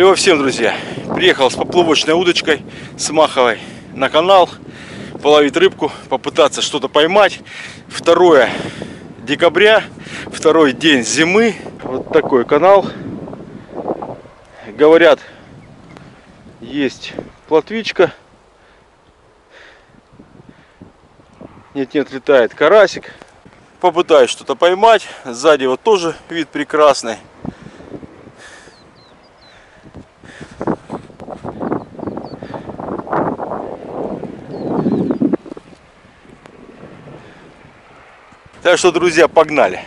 Клево всем, друзья. Приехал с поплавочной удочкой, с маховой на канал. Половить рыбку, попытаться что-то поймать. 2 декабря, второй день зимы. Вот такой канал. Говорят, есть плотвичка. Нет-нет, летает карасик. Попытаюсь что-то поймать. Сзади вот тоже вид прекрасный. Так что, друзья, погнали.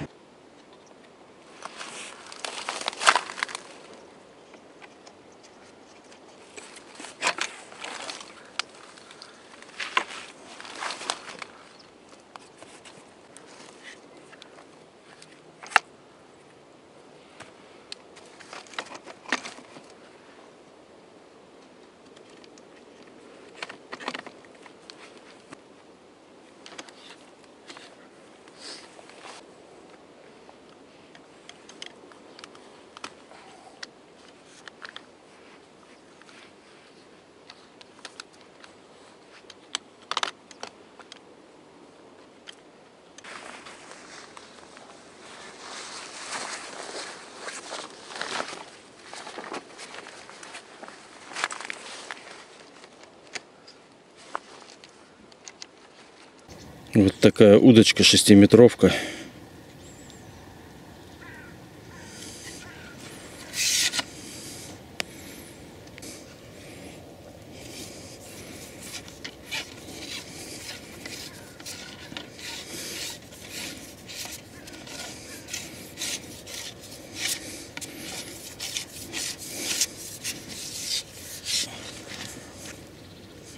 Вот такая удочка шестиметровка.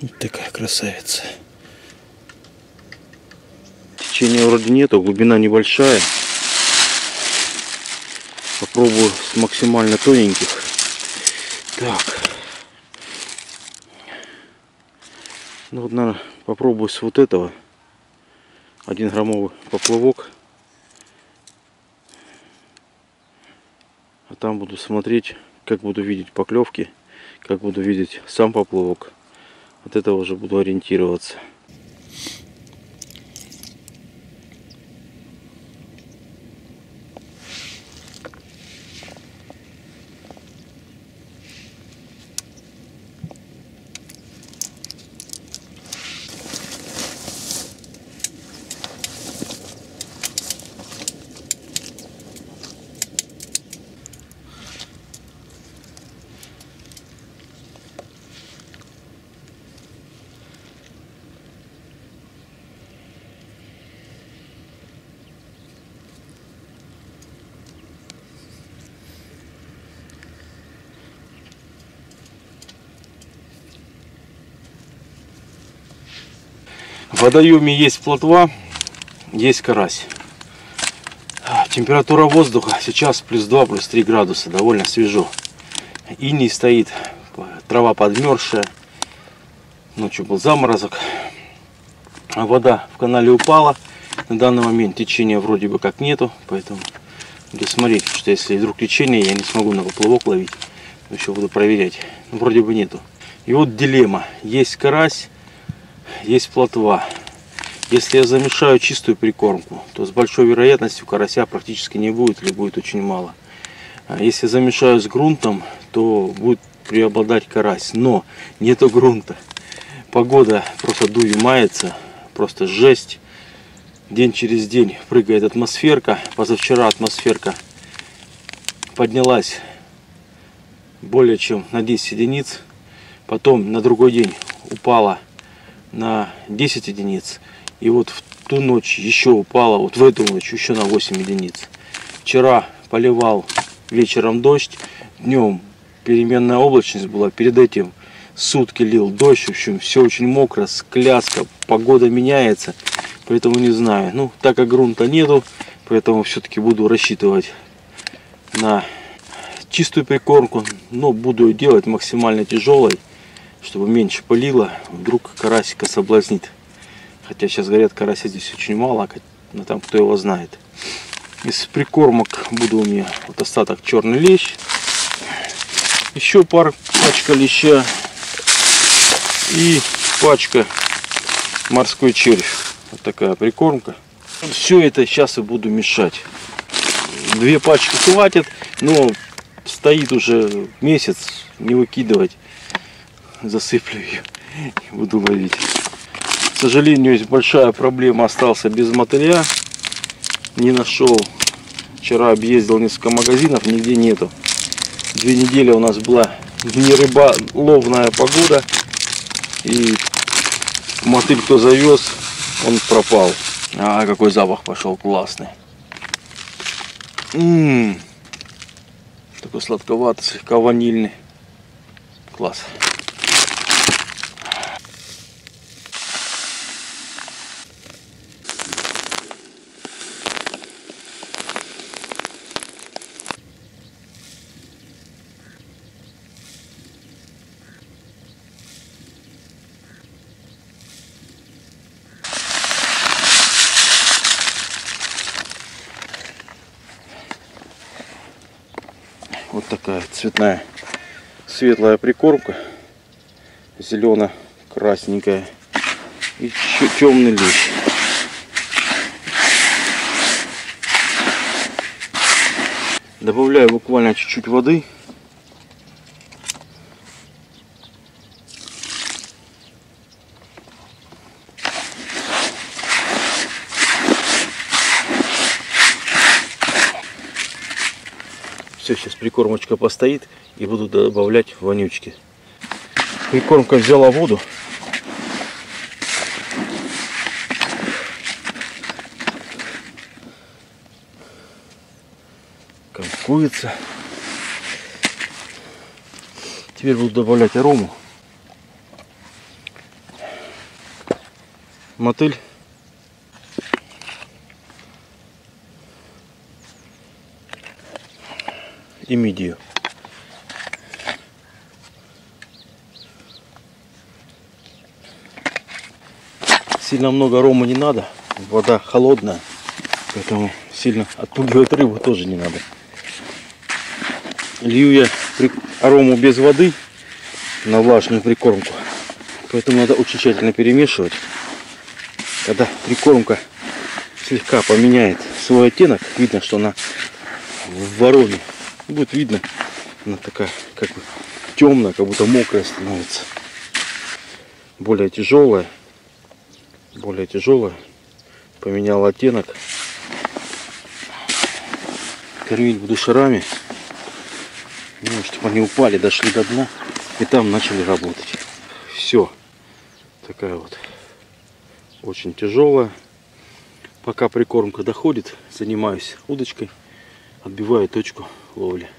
Вот такая красавица. Течения вроде нету, глубина небольшая. Попробую с максимально тоненьких. Так. Ну вот, наверное, попробую с вот этого. Один граммовый поплавок. А там буду смотреть, как буду видеть поклевки, как буду видеть сам поплавок. От этого уже буду ориентироваться. В водоеме есть плотва, есть карась. Температура воздуха сейчас плюс 2, плюс 3 градуса, довольно свежо. Иней стоит, трава подмерзшая. Ночью был заморозок. А вода в канале упала. На данный момент течения вроде бы как нету, поэтому буду смотреть, что если вдруг течение, я не смогу на поплавок ловить. Еще буду проверять. Вроде бы нету. И вот дилемма. Есть карась, есть плотва. Если я замешаю чистую прикормку, то с большой вероятностью карася практически не будет или будет очень мало. А если замешаю с грунтом, то будет преобладать карась. Но нету грунта. Погода просто дую мается, просто жесть. День через день прыгает атмосферка. Позавчера атмосферка поднялась более чем на 10 единиц. Потом на другой день упала на 10 единиц. И вот в ту ночь еще упала, вот в эту ночь еще на 8 единиц. Вчера поливал вечером дождь, днем переменная облачность была, перед этим сутки лил дождь, в общем, все очень мокро, скляска, погода меняется, поэтому не знаю. Ну, так как грунта нету, поэтому все-таки буду рассчитывать на чистую прикормку, но буду делать максимально тяжелой, чтобы меньше пылило, вдруг карасика соблазнит. Хотя сейчас говорят, карася здесь очень мало, но там кто его знает. Из прикормок буду у меня вот остаток черный лещ. Еще пар, пачка леща и пачка морской червь. Вот такая прикормка. Все это сейчас и буду мешать. Две пачки хватит, но стоит уже месяц, не выкидывать. Засыплю ее и буду ловить. К сожалению, есть большая проблема, остался без мотыля. Не нашел. Вчера объездил несколько магазинов, нигде нету. Две недели у нас была не рыба, ловная погода. И мотыль кто завез, он пропал. А какой запах пошел классный. М-м-м. Такой сладковатый, слегка ванильный. Класс. Вот такая цветная светлая прикормка. Зелено-красненькая. И темный лист. Добавляю буквально чуть-чуть воды. Сейчас прикормочка постоит и буду добавлять вонючки. Прикормка взяла воду. Конкуется. Теперь буду добавлять арому. Мотыль. И мидию. Сильно много рома не надо, вода холодная, поэтому сильно отпугивать рыбу тоже не надо. Лью я арому без воды на влажную прикормку, поэтому надо очень тщательно перемешивать. Когда прикормка слегка поменяет свой оттенок, видно, что она в вороне Будет видно, она такая, как бы темная, как будто мокрая становится. Более тяжелая. Более тяжелая. Поменял оттенок. Кормить буду шарами. Ну, чтобы они упали, дошли до дна. И там начали работать. Все. Такая вот. Очень тяжелая. Пока прикормка доходит, занимаюсь удочкой. Отбиваю точку ловли.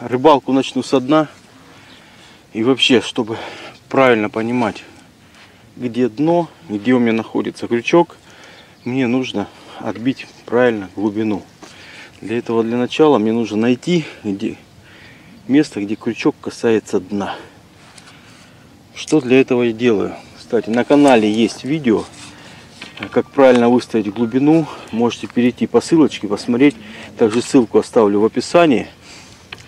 Рыбалку начну со дна. И вообще, чтобы правильно понимать, где дно, где у меня находится крючок, мне нужно отбить правильно глубину. Для этого для начала мне нужно найти где, место, где крючок касается дна. Что для этого я делаю? Кстати, на канале есть видео, как правильно выставить глубину, можете перейти по ссылочке, посмотреть. Также ссылку оставлю в описании.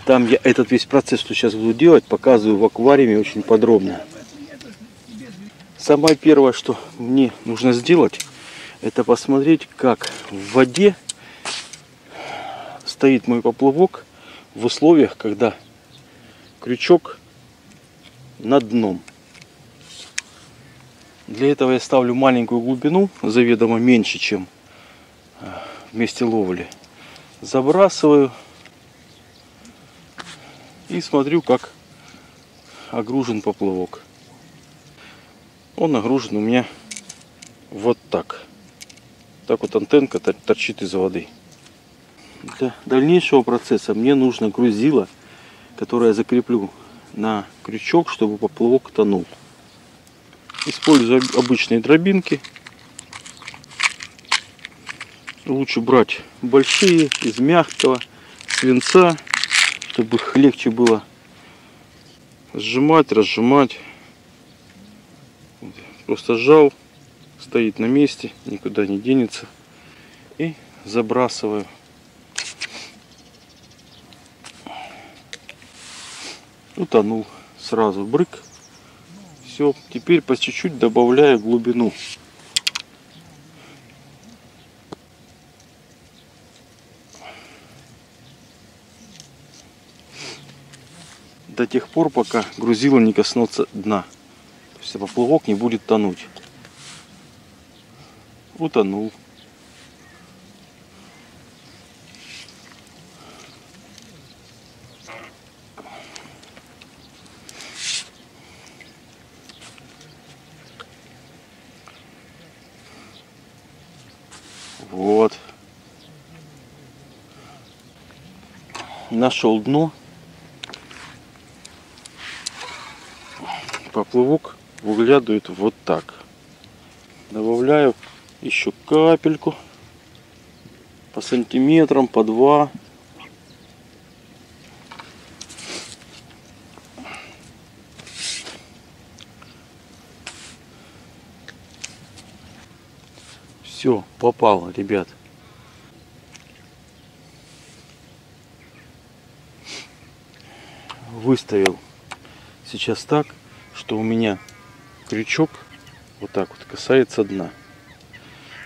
Там я этот весь процесс, что сейчас буду делать, показываю в аквариуме очень подробно. Самое первое, что мне нужно сделать, это посмотреть, как в воде стоит мой поплавок в условиях, когда крючок над дном. Для этого я ставлю маленькую глубину, заведомо меньше, чем э, в месте ловли. Забрасываю и смотрю, как огружен поплавок. Он нагружен у меня вот так. Так вот антенка торчит из воды. Для дальнейшего процесса мне нужно грузило, которое я закреплю на крючок, чтобы поплавок тонул. Использую обычные дробинки. Лучше брать большие, из мягкого свинца, чтобы их легче было сжимать, разжимать. Просто сжал, стоит на месте, никуда не денется. И забрасываю. Утонул сразу брык все, теперь по чуть-чуть добавляю глубину. До тех пор, пока грузило не коснется дна. То есть поплавок не будет тонуть. Утонул. Вот. Нашел дно. Поплавок выглядывает вот так. Добавляю еще капельку по сантиметрам, по два. Все, попало, ребят. Выставил сейчас так, что у меня крючок вот так вот касается дна.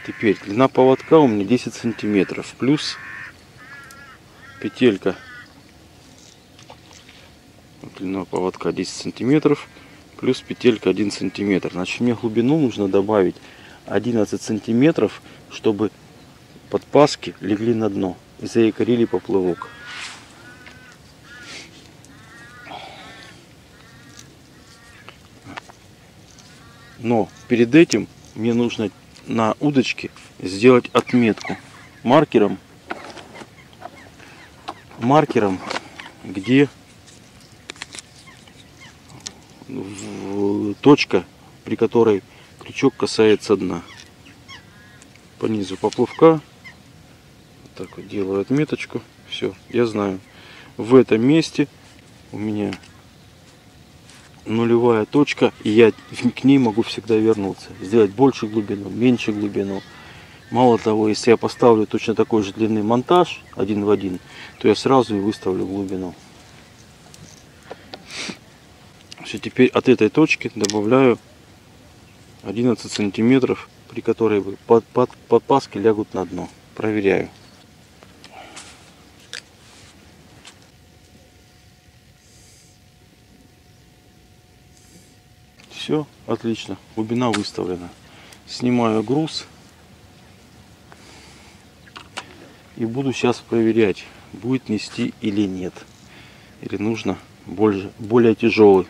Теперь длина поводка у меня 10 сантиметров плюс петелька длина поводка 10 сантиметров плюс петелька 1 сантиметр значит мне глубину нужно добавить 11 сантиметров, чтобы подпаски легли на дно и заякорили поплавок. Но перед этим мне нужно на удочке сделать отметку маркером, маркером, где точка, при которой крючок касается дна. По низу поплавка. Вот так вот делаю отметочку. Все, я знаю. В этом месте у меня нулевая точка, и я к ней могу всегда вернуться. Сделать больше глубину, меньше глубину. Мало того, если я поставлю точно такой же длины монтаж, один в один, то я сразу и выставлю глубину. Все, теперь от этой точки добавляю 11 сантиметров, при которой под, под, подпаски лягут на дно. Проверяю. Все, отлично. Глубина выставлена. Снимаю груз. И буду сейчас проверять, будет нести или нет. Или нужно больше, более тяжелый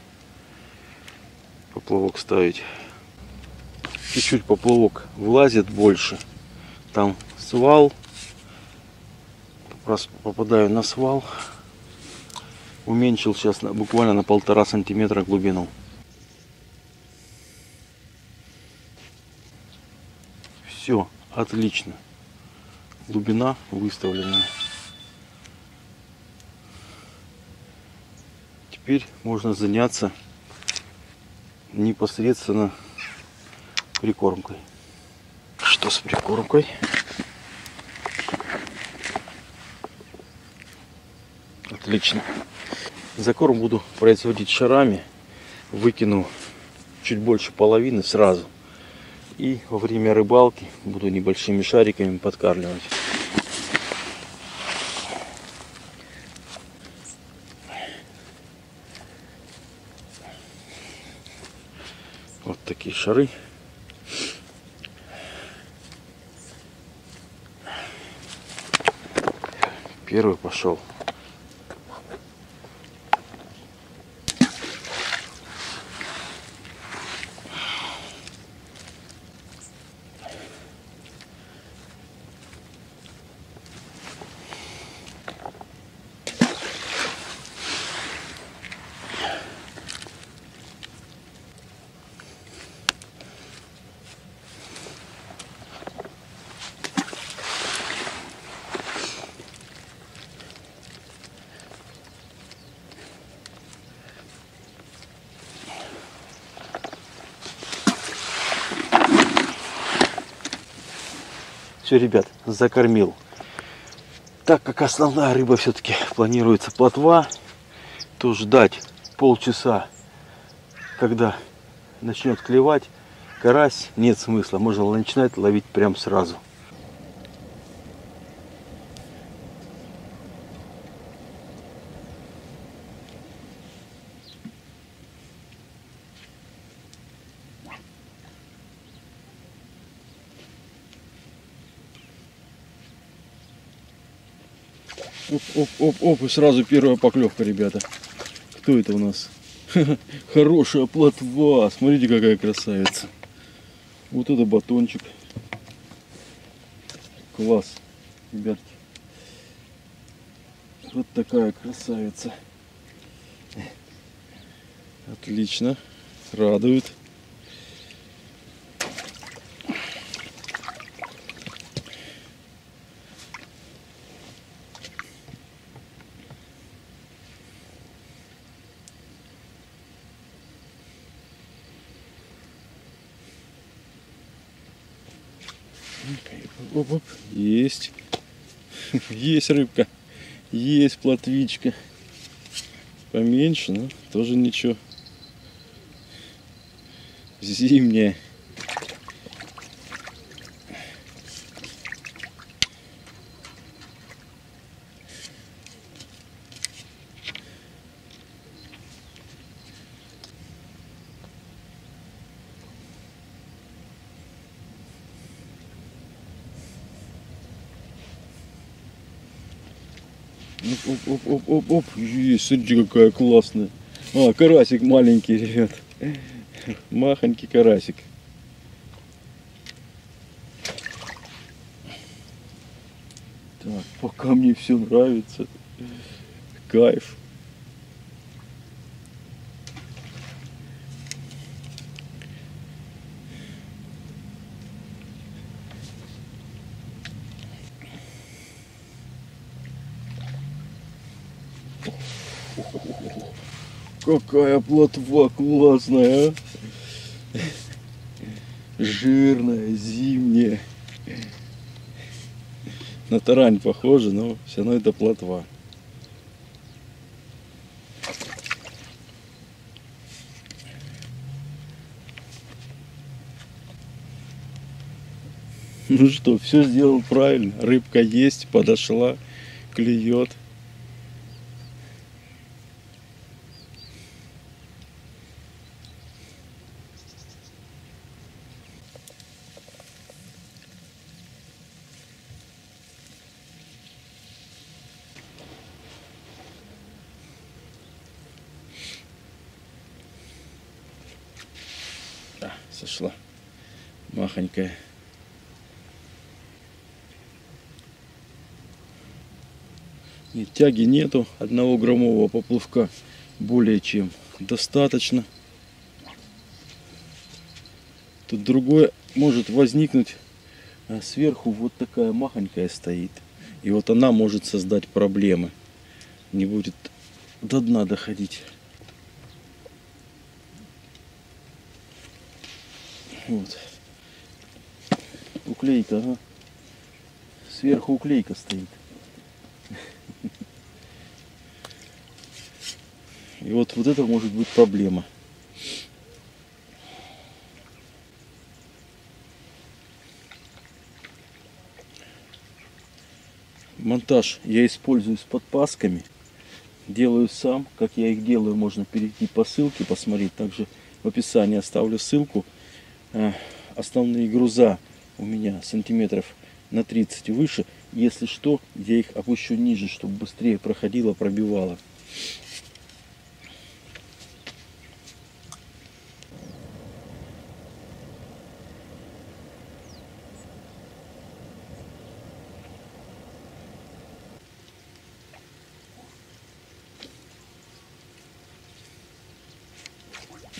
поплавок ставить чуть-чуть поплавок вылазит больше. Там свал. Раз попадаю на свал. Уменьшил сейчас на, буквально на полтора сантиметра глубину. Все, отлично. Глубина выставлена. Теперь можно заняться непосредственно прикормкой. Что с прикормкой? Отлично. Закорм буду производить шарами. Выкину чуть больше половины сразу. И во время рыбалки буду небольшими шариками подкармливать. Вот такие шары. Первый пошел. Все, ребят, закормил. Так как основная рыба все-таки планируется плотва, то ждать полчаса, когда начнет клевать, карась нет смысла. Можно начинать ловить прям сразу. Оп, оп, оп, оп, и сразу первая поклевка, ребята. Кто это у нас? Хорошая плотва. Смотрите, какая красавица. Вот это батончик. Класс, ребятки. Вот такая красавица. Отлично. Радует. Оп, оп. Есть. Есть рыбка. Есть плотвичка. Поменьше, но тоже ничего. Зимняя. Оп, оп, оп, оп, оп. Есть, смотрите, какая классная. А, карасик маленький, ребят. Махонький карасик. Так, пока мне все нравится. Кайф. Какая плотва классная, а? Жирная, зимняя. На тарань похоже, но все равно это плотва. Ну что, все сделал правильно. Рыбка есть, подошла, клюет. А, сошла. Махонькая. И тяги нету. Одного граммового поплавка более чем достаточно. Тут другое может возникнуть. А сверху вот такая махонькая стоит. И вот она может создать проблемы. Не будет до дна доходить. Вот. Уклейка, ага. Сверху уклейка стоит. И вот, вот это может быть проблема. Монтаж я использую с подпасками. Делаю сам. Как я их делаю, можно перейти по ссылке, посмотреть. Также в описании оставлю ссылку. Э, Основные груза у меня сантиметров на 30 выше. Если что, я их опущу ниже, чтобы быстрее проходило, пробивало.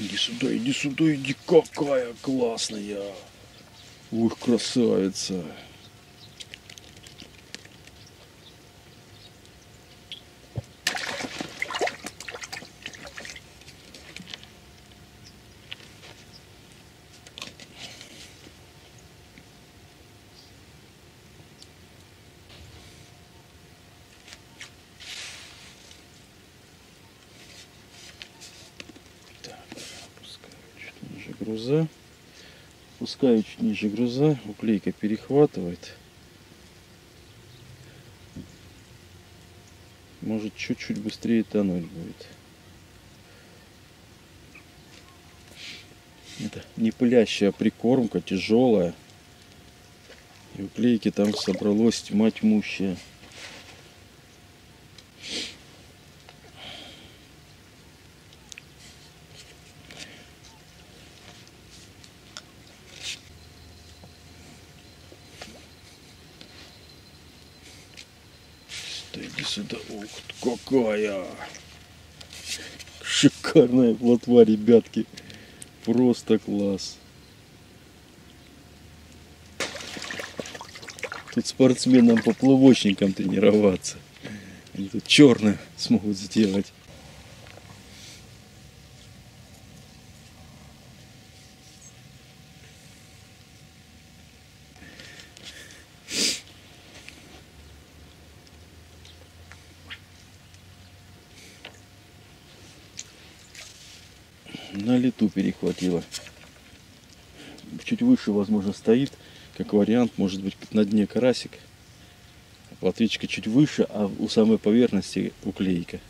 Иди сюда, иди сюда, иди. Какая классная. Ух, красавица. Пускаю чуть ниже груза, уклейка перехватывает. Может чуть-чуть быстрее тонуть будет. Это не пылящая прикормка, тяжелая. И уклейки там собралось тьма тьмущая. Да иди сюда. Ух, ты, какая! Шикарная плотва, ребятки. Просто класс. Тут спортсменам поплавочникам тренироваться. Они тут черные смогут сделать. На перехватило. Чуть выше, возможно, стоит. Как вариант, может быть, на дне карасик. Плотвичка чуть выше, а у самой поверхности уклейка.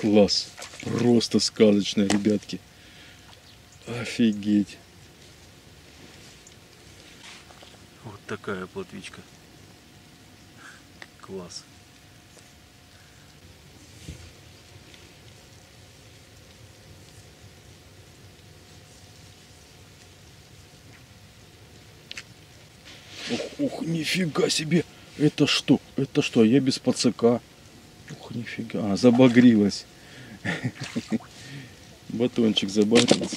Класс. Просто сказочно, ребятки. Офигеть. Вот такая плотвичка. Класс. Ух, ух, нифига себе. Это что? Это что? Я без пацака. Ух, нифига. А, забагрилась. Батончик забагрился.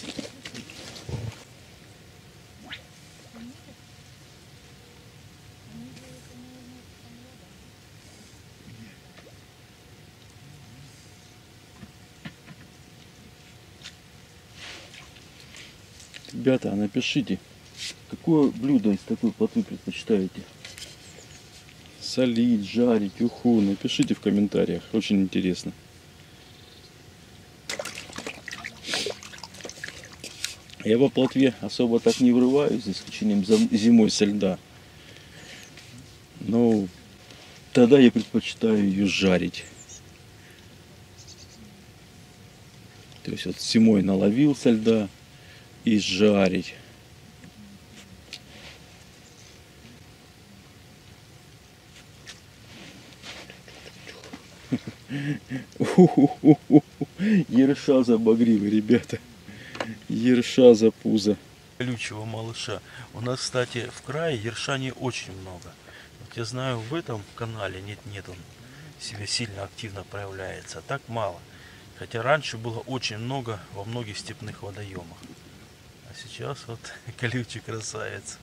Ребята, а напишите, какое блюдо из такой плотвы предпочитаете? Солить, жарить, уху. Напишите в комментариях. Очень интересно. Я по плотве особо так не врываюсь, за исключением зимой со льда. Но тогда я предпочитаю ее жарить. То есть вот зимой наловил со льда и жарить. Ерша забагрил, ребята. Ерша за пузо. Колючего малыша. У нас, кстати, в крае ерша не очень много. Вот я знаю, в этом канале нет-нет, он себя сильно активно проявляется. А так мало. Хотя раньше было очень много во многих степных водоемах. А сейчас вот колючий красавец.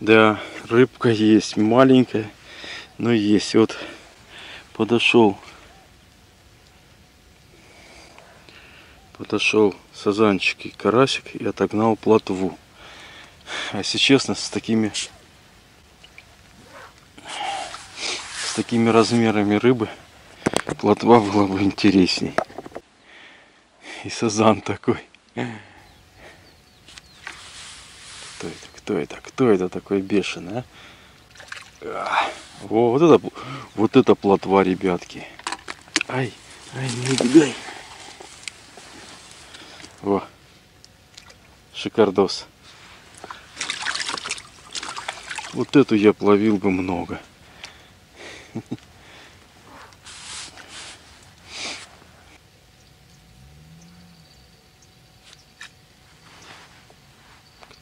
Да, рыбка есть, маленькая, но есть. Вот подошел, подошел сазанчик и карасик и отогнал плотву. А если честно, с такими с такими размерами рыбы плотва была бы интересней. И сазан такой. Кто это? Кто это? Кто это такой бешеный, а? А, вот это, вот это плотва, ребятки. Ай, ай, не убегай. Во, шикардос. Вот эту я плавил бы много.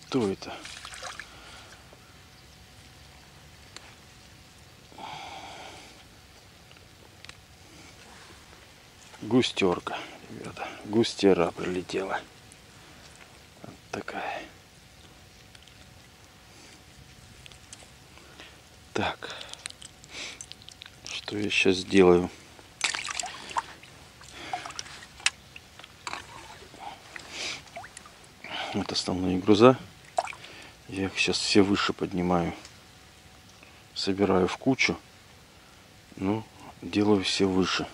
Кто это? Густерка, ребята. Густера прилетела. Вот такая. Так. Что я сейчас сделаю? Вот основные груза. Я их сейчас все выше поднимаю. Собираю в кучу. Ну, делаю все выше.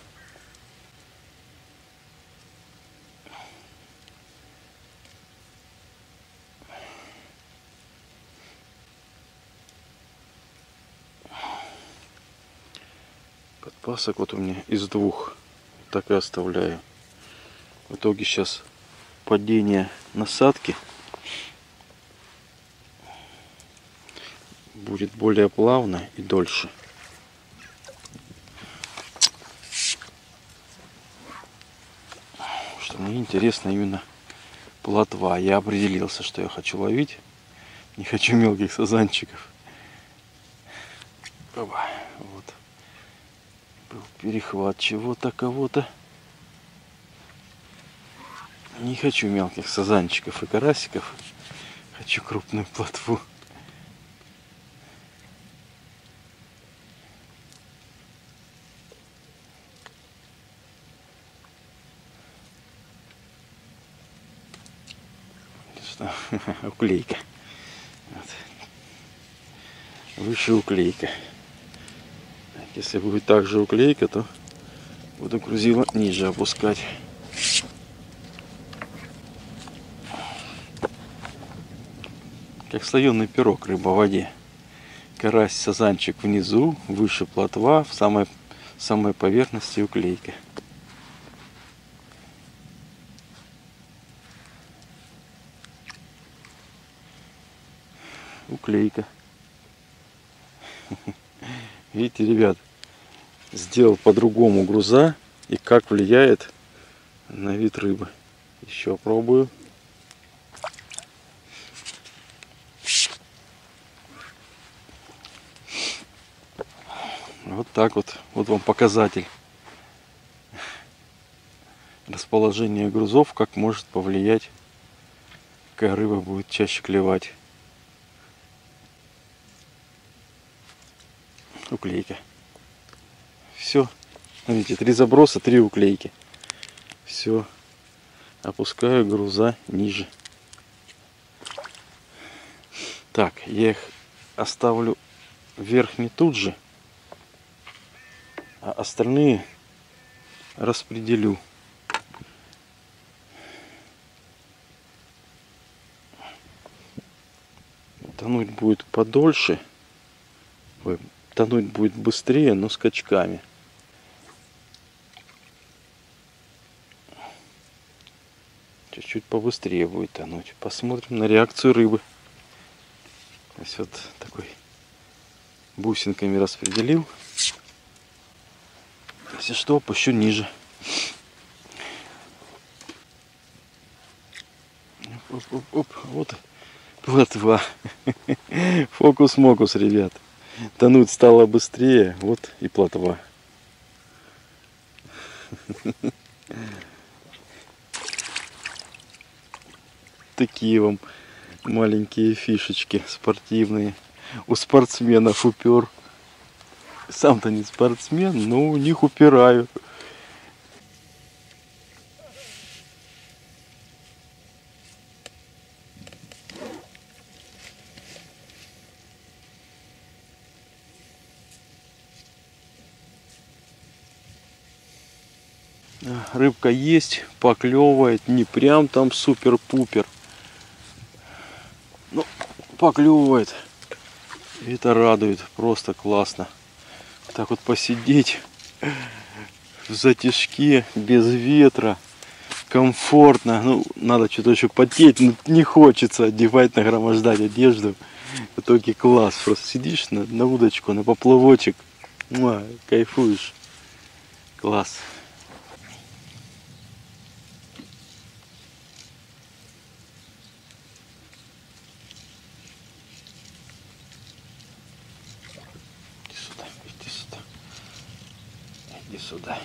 Подпасок вот у меня из двух. Так и оставляю. В итоге сейчас падение насадки будет более плавно и дольше. Что мне интересно именно плотва. Я определился, что я хочу ловить. Не хочу мелких сазанчиков. Опа, вот. Перехват чего-то, кого-то. Не хочу мелких сазанчиков и карасиков. Хочу крупную плотву. Уклейка. Вот. Выше уклейка. Если будет также уклейка, то буду грузило ниже опускать. Как слоеный пирог рыба в воде. Карась, сазанчик внизу, выше плотва, в самой, самой поверхности уклейка. Уклейка. Видите, ребят, сделал по-другому груза и как влияет на вид рыбы. Еще пробую. Вот так вот. Вот вам показатель расположение грузов, как может повлиять, какая рыба будет чаще клевать. Уклейка. Все. Видите, три заброса, три уклейки. Все. Опускаю груза ниже. Так, я их оставлю верхний тут же а остальные распределю. Тонуть будет подольше, Ой, тонуть будет быстрее, но скачками. Чуть-чуть побыстрее будет тонуть. Посмотрим на реакцию рыбы. То вот такой бусинками распределил. Если что, опущу ниже. Оп, оп, оп, вот плотва. Фокус-мокус, ребят. Тонуть стало быстрее, вот и плотва. Такие вам маленькие фишечки спортивные. У спортсменов упер. Сам-то не спортсмен, но у них упираю. Рыбка есть, поклевывает, не прям там супер-пупер. Ну, поклевывает. Это радует, просто классно так вот посидеть в затяжке, без ветра, комфортно. Ну, надо что-то еще потеть, но не хочется одевать, нагромождать одежду. В итоге класс. Просто сидишь на, на удочку, на поплавочек, ну, кайфуешь. Класс. Сюда.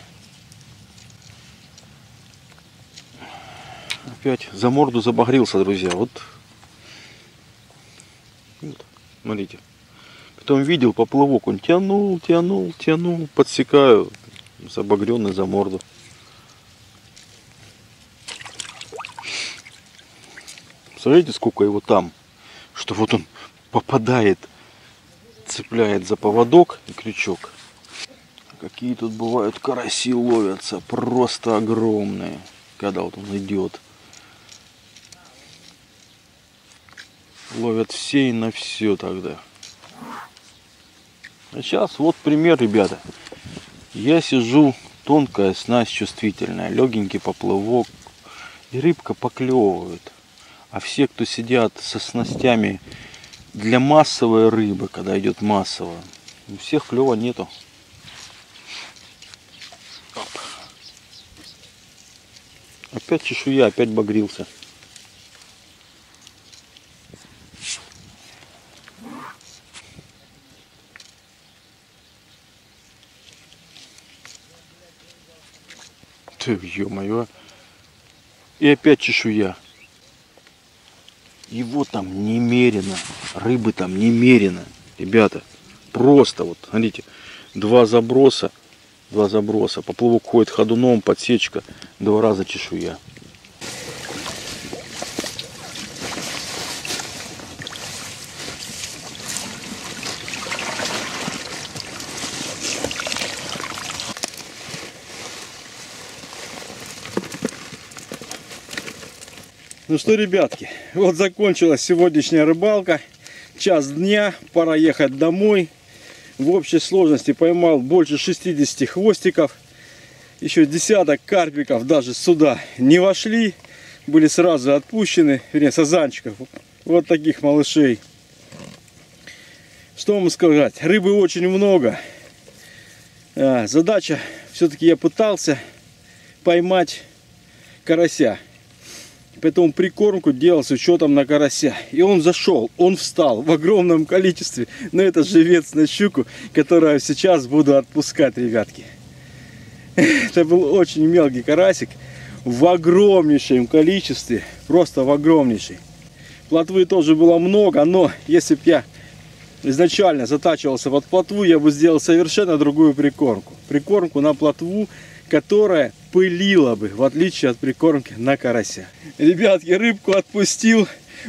Опять за морду забагрился, друзья. Вот. вот. Смотрите. Потом видел поплавок, он тянул, тянул, тянул, подсекаю, забагренный за морду. Смотрите, сколько его там, что вот он попадает, цепляет за поводок и крючок. Какие тут бывают караси ловятся, просто огромные, когда вот он идет. Ловят все и на все тогда. А сейчас вот пример, ребята. Я сижу, тонкая снасть чувствительная, легенький поплывок, и рыбка поклевывает. А все, кто сидят со снастями для массовой рыбы, когда идет массово, у всех клева нету. Оп. Опять чешуя, опять багрился. Ты, ё-моё. И опять чешуя. Его там немерено. Рыбы там немерено. Ребята, просто вот, смотрите, два заброса. Два заброса. Поплавок ходит ходуном, подсечка. Два раза чешуя. Ну что, ребятки, вот закончилась сегодняшняя рыбалка. Час дня, пора ехать домой. В общей сложности поймал больше 60 хвостиков. Еще десяток карпиков даже сюда не вошли. Были сразу отпущены, вернее, сазанчиков. Вот таких малышей. Что вам сказать? Рыбы очень много. А, задача, все-таки я пытался поймать карася. Поэтому прикормку делал с учетом на карася. И он зашел, он встал в огромном количестве. Но это живец на щуку, которую сейчас буду отпускать, ребятки. Это был очень мелкий карасик в огромнейшем количестве. Просто в огромнейшей. Плотвы тоже было много, но если бы я изначально затачивался под плотву, я бы сделал совершенно другую прикормку. Прикормку на плотву которая пылила бы, в отличие от прикормки на карася. Ребятки, рыбку отпустил,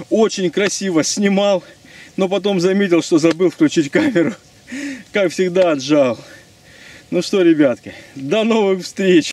очень красиво снимал, но потом заметил, что забыл включить камеру. Как всегда отжал. Ну что, ребятки, до новых встреч!